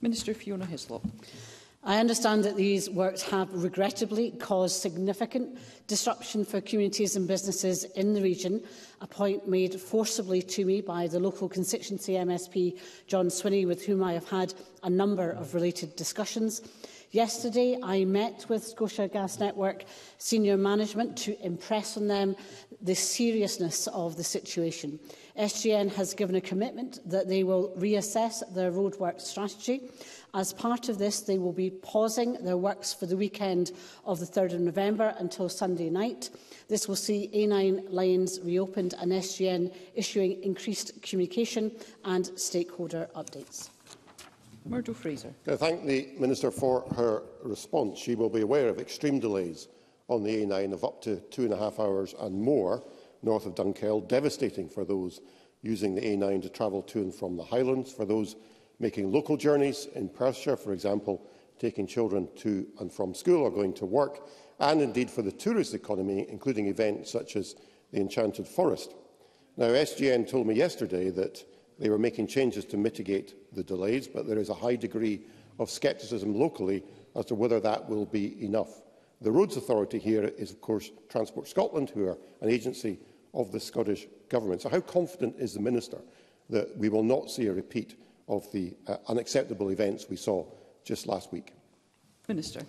Minister Fiona Hislop. I understand that these works have regrettably caused significant disruption for communities and businesses in the region, a point made forcibly to me by the local constituency MSP John Swinney, with whom I have had a number of related discussions. Yesterday, I met with Scotia Gas Network senior management to impress on them the seriousness of the situation. SGN has given a commitment that they will reassess their roadwork strategy. As part of this, they will be pausing their works for the weekend of the 3rd of November until Sunday night. This will see A9 lanes reopened and SGN issuing increased communication and stakeholder updates. Murdo Fraser. I thank the Minister for her response. She will be aware of extreme delays on the A9 of up to two and a half hours and more north of Dunkeld, devastating for those using the A9 to travel to and from the Highlands, for those making local journeys in Perthshire, for example, taking children to and from school or going to work, and indeed for the tourist economy, including events such as the Enchanted Forest. Now, SGN told me yesterday that they were making changes to mitigate the delays, but there is a high degree of scepticism locally as to whether that will be enough. The Roads Authority here is, of course, Transport Scotland, who are an agency of the Scottish Government. So how confident is the Minister that we will not see a repeat of the uh, unacceptable events we saw just last week? Minister.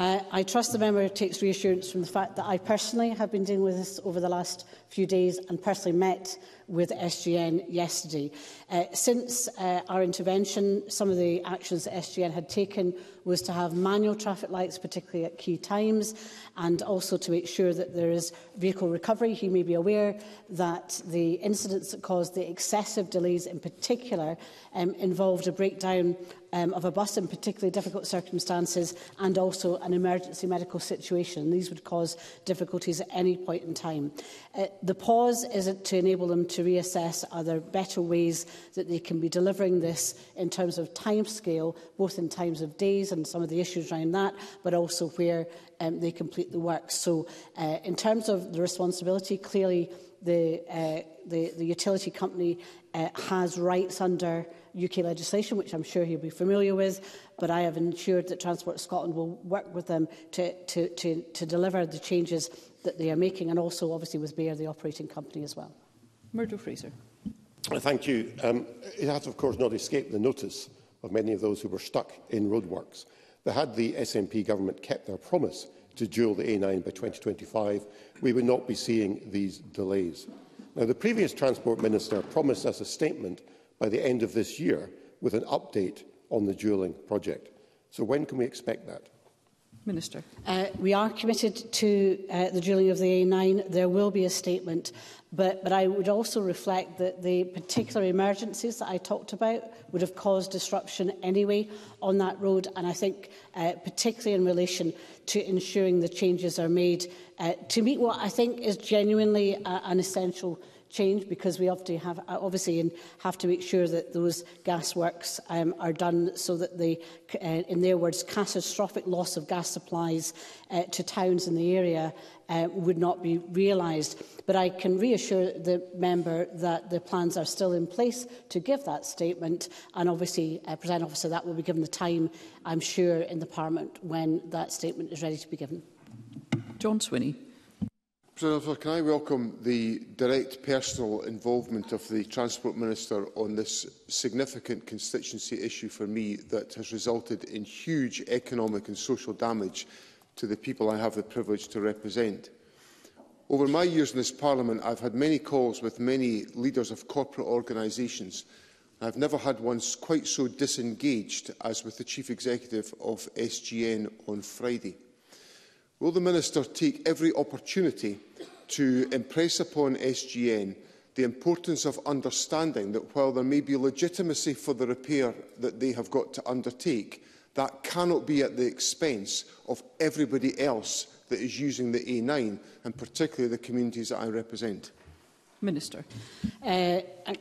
Uh, I trust the member takes reassurance from the fact that I personally have been dealing with this over the last few days and personally met with SGN yesterday. Uh, since uh, our intervention, some of the actions that SGN had taken was to have manual traffic lights, particularly at key times, and also to make sure that there is vehicle recovery. He may be aware that the incidents that caused the excessive delays in particular um, involved a breakdown um, of a bus in particularly difficult circumstances and also an an emergency medical situation. These would cause difficulties at any point in time. Uh, the pause is to enable them to reassess are there better ways that they can be delivering this in terms of time scale, both in terms of days and some of the issues around that, but also where um, they complete the work. So uh, in terms of the responsibility, clearly the, uh, the, the utility company uh, has rights under UK legislation, which I'm sure he'll be familiar with, but I have ensured that Transport Scotland will work with them to, to, to, to deliver the changes that they are making, and also obviously with Bayer, the operating company as well. Murdo Fraser. Uh, thank you. Um, it has, of course, not escaped the notice of many of those who were stuck in roadworks that had the SNP government kept their promise to dual the A9 by 2025, we would not be seeing these delays. Now, the previous Transport Minister promised us a statement by the end of this year with an update on the dualling project. So when can we expect that? Minister. Uh, we are committed to uh, the drilling of the A9. There will be a statement, but, but I would also reflect that the particular emergencies that I talked about would have caused disruption anyway on that road, and I think uh, particularly in relation to ensuring the changes are made uh, to meet what I think is genuinely uh, an essential change because we have to uh, have, obviously have to make sure that those gas works um, are done so that the, uh, in their words, catastrophic loss of gas supplies uh, to towns in the area uh, would not be realized But I can reassure the member that the plans are still in place to give that statement. And obviously, uh, President Officer, that will be given the time, I'm sure, in the Parliament when that statement is ready to be given. John Swinney. Senator, can I welcome the direct personal involvement of the Transport Minister on this significant constituency issue for me that has resulted in huge economic and social damage to the people I have the privilege to represent. Over my years in this Parliament, I've had many calls with many leaders of corporate organisations. I've never had one quite so disengaged as with the Chief Executive of SGN on Friday. Will the Minister take every opportunity to impress upon SGN the importance of understanding that while there may be legitimacy for the repair that they have got to undertake, that cannot be at the expense of everybody else that is using the A9, and particularly the communities that I represent. Minister. Uh,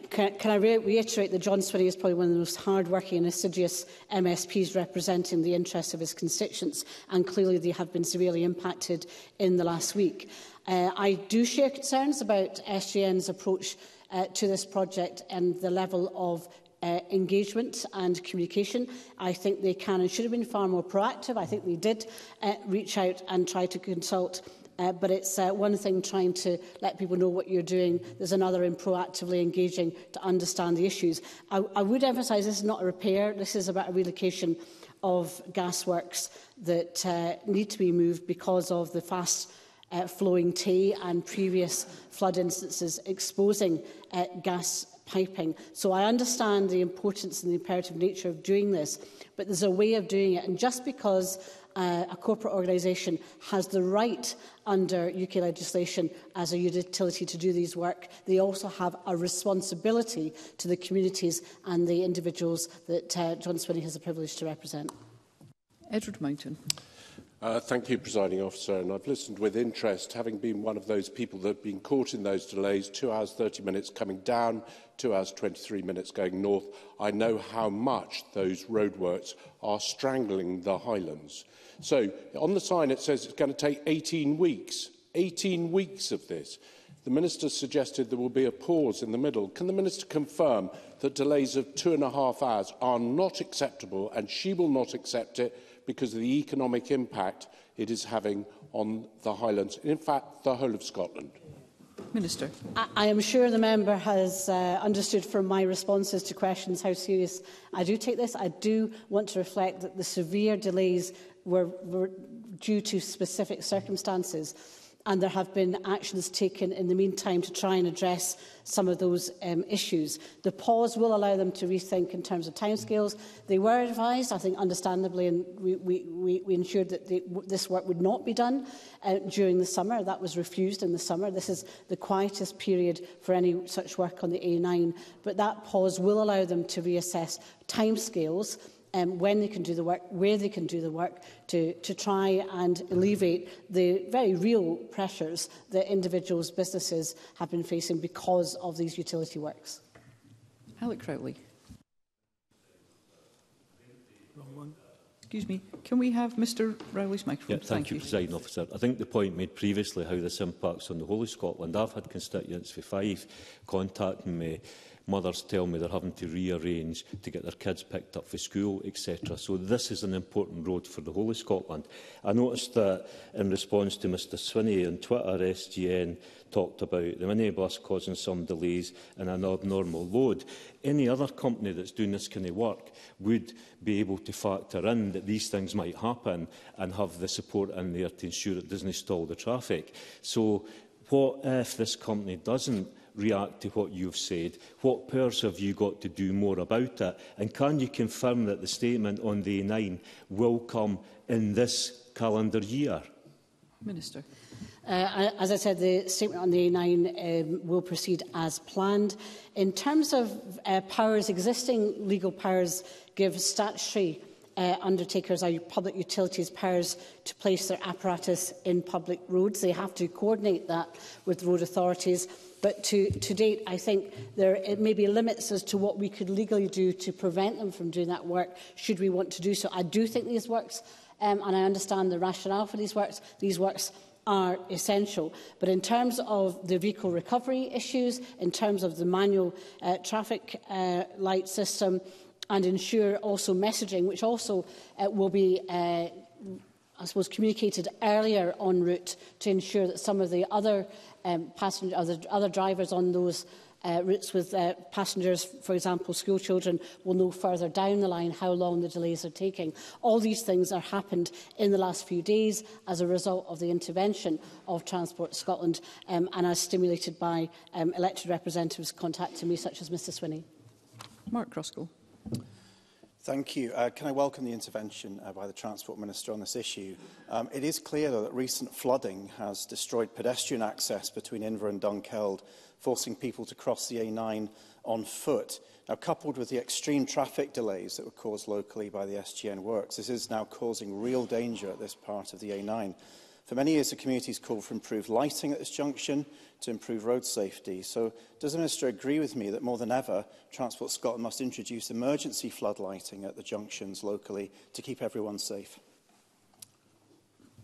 can, can I re reiterate that John Swinney is probably one of the most hard-working and assiduous MSPs representing the interests of his constituents, and clearly they have been severely impacted in the last week. Uh, I do share concerns about SGN's approach uh, to this project and the level of uh, engagement and communication. I think they can and should have been far more proactive. I think they did uh, reach out and try to consult uh, but it's uh, one thing trying to let people know what you're doing. There's another in proactively engaging to understand the issues. I, I would emphasise this is not a repair. This is about a relocation of gasworks that uh, need to be moved because of the fast uh, flowing tea and previous flood instances exposing uh, gas piping. So I understand the importance and the imperative nature of doing this, but there's a way of doing it. And just because uh, a corporate organisation has the right under UK legislation as a utility to do these work, they also have a responsibility to the communities and the individuals that uh, John Swinney has the privilege to represent. Edward Mountain. Uh, thank you, Presiding Officer, and I've listened with interest, having been one of those people that have been caught in those delays, 2 hours 30 minutes coming down, 2 hours 23 minutes going north. I know how much those roadworks are strangling the Highlands. So on the sign it says it's going to take 18 weeks, 18 weeks of this. The Minister suggested there will be a pause in the middle. Can the Minister confirm that delays of two and a half hours are not acceptable and she will not accept it because of the economic impact it is having on the Highlands, and in fact, the whole of Scotland. Minister. I, I am sure the member has uh, understood from my responses to questions how serious I do take this. I do want to reflect that the severe delays were, were due to specific circumstances and there have been actions taken in the meantime to try and address some of those um, issues. The pause will allow them to rethink in terms of timescales. They were advised, I think understandably, and we, we, we, we ensured that they, this work would not be done uh, during the summer. That was refused in the summer. This is the quietest period for any such work on the A9, but that pause will allow them to reassess timescales um, when they can do the work, where they can do the work, to, to try and alleviate the very real pressures that individuals, businesses have been facing because of these utility works. Alec Crowley. Excuse me. Can we have Mr Rowley's microphone? Yeah, thank, thank you, you, President Officer. I think the point made previously how this impacts on the whole of Scotland. I've had constituents for five contacting me mothers tell me they're having to rearrange to get their kids picked up for school, etc. So this is an important road for the whole of Scotland. I noticed that in response to Mr Swinney on Twitter, SGN talked about the minibus causing some delays and an abnormal load. Any other company that's doing this kind of work would be able to factor in that these things might happen and have the support in there to ensure it doesn't stall the traffic. So What if this company doesn't react to what you've said? What powers have you got to do more about it? And can you confirm that the statement on the 9 will come in this calendar year? Minister. Uh, as I said, the statement on the A9 um, will proceed as planned. In terms of uh, powers, existing legal powers give statutory uh, undertakers, are public utilities powers to place their apparatus in public roads. They have to coordinate that with road authorities. But to, to date, I think there it may be limits as to what we could legally do to prevent them from doing that work, should we want to do so. I do think these works, um, and I understand the rationale for these works, these works are essential. But in terms of the vehicle recovery issues, in terms of the manual uh, traffic uh, light system, and ensure also messaging, which also uh, will be uh, I suppose, communicated earlier en route to ensure that some of the other um, passenger, other, other drivers on those uh, routes with uh, passengers, for example, school children, will know further down the line how long the delays are taking. All these things are happened in the last few days as a result of the intervention of Transport Scotland um, and as stimulated by um, elected representatives contacting me, such as Mr Swinney. Mark Crossgall. Thank you. Uh, can I welcome the intervention uh, by the Transport Minister on this issue? Um, it is clear, though, that recent flooding has destroyed pedestrian access between Inver and Dunkeld, forcing people to cross the A9 on foot. Now, coupled with the extreme traffic delays that were caused locally by the SGN works, this is now causing real danger at this part of the A9. For many years, the community has called for improved lighting at this junction to improve road safety. So does the Minister agree with me that more than ever, Transport Scotland must introduce emergency flood lighting at the junctions locally to keep everyone safe?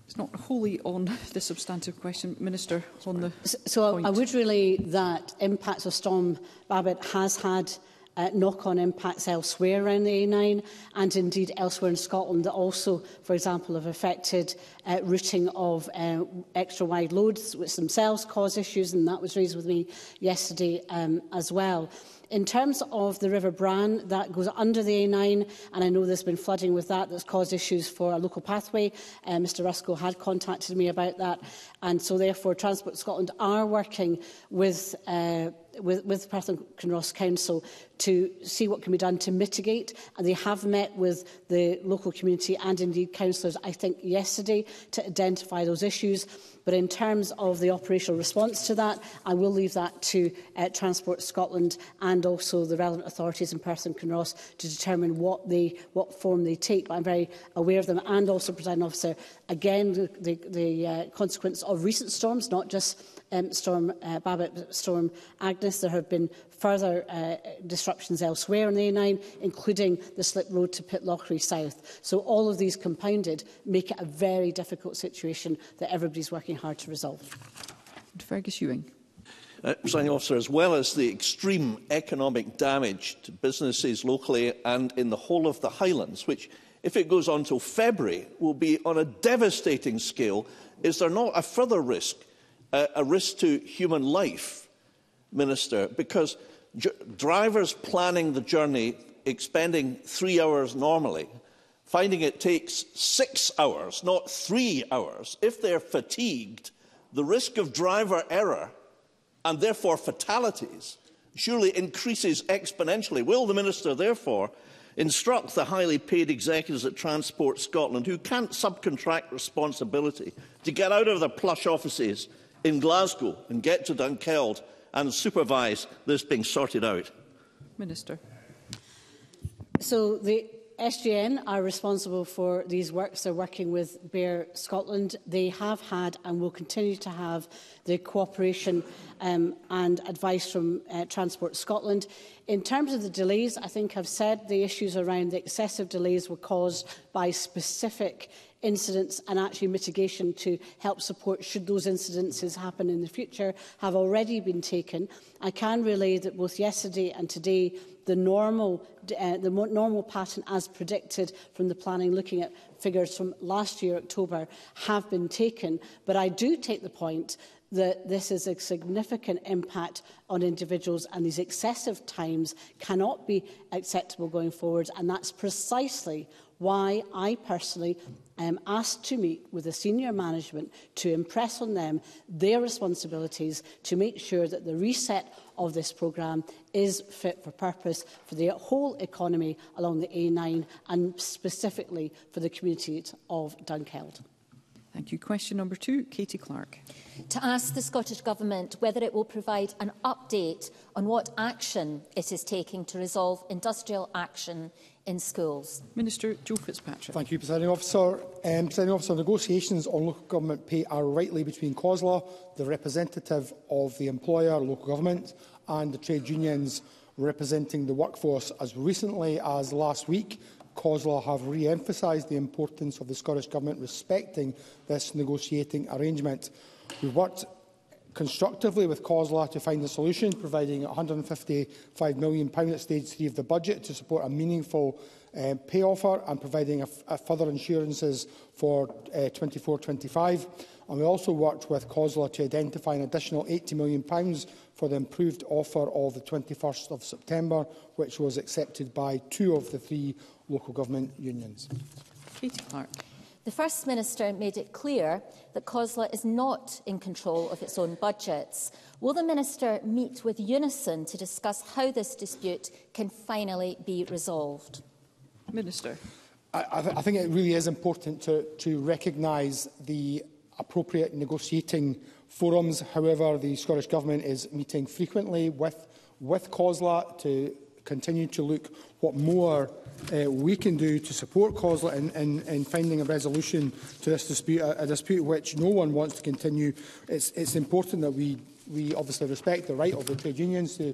It's not wholly on the substantive question, Minister, on the So, so I would relay that impacts of Storm Babbitt has had uh, knock-on impacts elsewhere around the A9 and indeed elsewhere in Scotland that also, for example, have affected uh, routing of uh, extra-wide loads, which themselves cause issues, and that was raised with me yesterday um, as well. In terms of the River Bran, that goes under the A9, and I know there's been flooding with that that's caused issues for a local pathway. Uh, Mr Rusko had contacted me about that, and so therefore Transport Scotland are working with uh, with, with Perth and Kinross Council to see what can be done to mitigate. And they have met with the local community and indeed councillors, I think, yesterday to identify those issues. But in terms of the operational response to that, I will leave that to uh, Transport Scotland and also the relevant authorities in Perth and Kinross to determine what, they, what form they take. But I'm very aware of them and also, President Officer, again, the, the uh, consequence of recent storms, not just um, Storm uh, Babbitt, Storm Agnes. There have been further uh, disruptions elsewhere in the A9, including the slip road to Pitlochry South. So all of these compounded make it a very difficult situation that everybody's working hard to resolve. Fergus Ewing. Uh, officer, as well as the extreme economic damage to businesses locally and in the whole of the Highlands, which, if it goes on till February, will be on a devastating scale, is there not a further risk a, a risk to human life, Minister, because drivers planning the journey, expending three hours normally, finding it takes six hours, not three hours, if they're fatigued, the risk of driver error and therefore fatalities surely increases exponentially. Will the Minister therefore instruct the highly paid executives at Transport Scotland who can't subcontract responsibility to get out of their plush offices in Glasgow and get to Dunkeld and supervise this being sorted out? Minister. So the SGN are responsible for these works. They're working with Bear Scotland. They have had and will continue to have the cooperation um, and advice from uh, Transport Scotland. In terms of the delays, I think I've said the issues around the excessive delays were caused by specific incidents and actually mitigation to help support should those incidences happen in the future have already been taken. I can relay that both yesterday and today the normal, uh, the normal pattern as predicted from the planning, looking at figures from last year, October, have been taken. But I do take the point that this is a significant impact on individuals and these excessive times cannot be acceptable going forward. And that's precisely why I personally um, asked to meet with the senior management to impress on them their responsibilities to make sure that the reset of this programme is fit for purpose for the whole economy along the A9 and specifically for the community of Dunkeld. Thank you. Question number two, Katie Clark. To ask the Scottish Government whether it will provide an update on what action it is taking to resolve industrial action in schools. Minister Joe Fitzpatrick. Thank you, Presiding Officer. Um, Presiding Officer, negotiations on local government pay are rightly between COSLA, the representative of the employer, local government, and the trade unions representing the workforce. As recently as last week, COSLA have re-emphasised the importance of the Scottish Government respecting this negotiating arrangement. We worked constructively with COSLA to find a solution, providing £155 million at stage three of the budget to support a meaningful um, pay offer and providing a, a further insurances for 24-25. Uh, eh, and we also worked with COSLA to identify an additional £80 million pounds for the improved offer of the 21st of September, which was accepted by two of the three local government unions. Katie Clark. The First Minister made it clear that COSLA is not in control of its own budgets. Will the Minister meet with Unison to discuss how this dispute can finally be resolved? Minister. I, I, th I think it really is important to, to recognise the appropriate negotiating forums. However, the Scottish Government is meeting frequently with, with COSLA to continue to look what more uh, we can do to support COSLA in, in, in finding a resolution to this dispute, a, a dispute which no one wants to continue. It's, it's important that we we obviously respect the right of the trade unions to,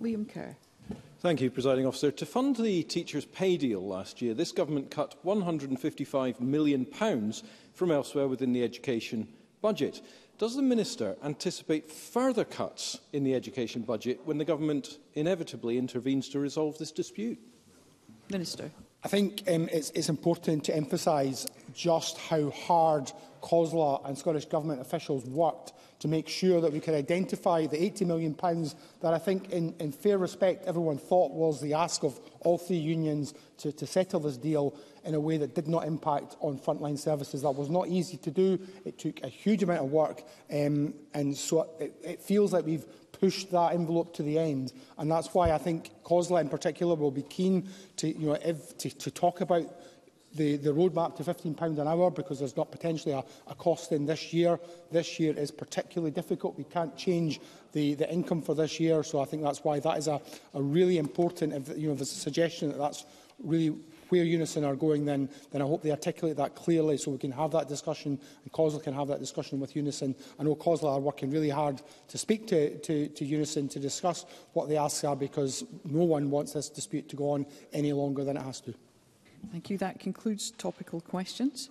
Liam Kerr. Thank you, Presiding Officer. To fund the teachers' pay deal last year, this government cut £155 million from elsewhere within the education budget. Does the Minister anticipate further cuts in the education budget when the government inevitably intervenes to resolve this dispute? Minister. I think um, it's, it's important to emphasise just how hard COSLA and Scottish Government officials worked to make sure that we could identify the £80 million that I think, in, in fair respect, everyone thought was the ask of all three unions to, to settle this deal in a way that did not impact on frontline services. That was not easy to do. It took a huge amount of work, um, and so it, it feels like we've pushed that envelope to the end. And that's why I think COSLA in particular will be keen to, you know, if, to, to talk about the, the roadmap to £15 an hour because there's not potentially a, a cost in this year. This year is particularly difficult. We can't change the, the income for this year. So I think that's why that is a, a really important, if, you know, a suggestion that that's really where Unison are going, then, then I hope they articulate that clearly so we can have that discussion and COSLA can have that discussion with Unison. I know COSLA are working really hard to speak to, to, to Unison to discuss what the asks are because no one wants this dispute to go on any longer than it has to. Thank you. That concludes topical questions.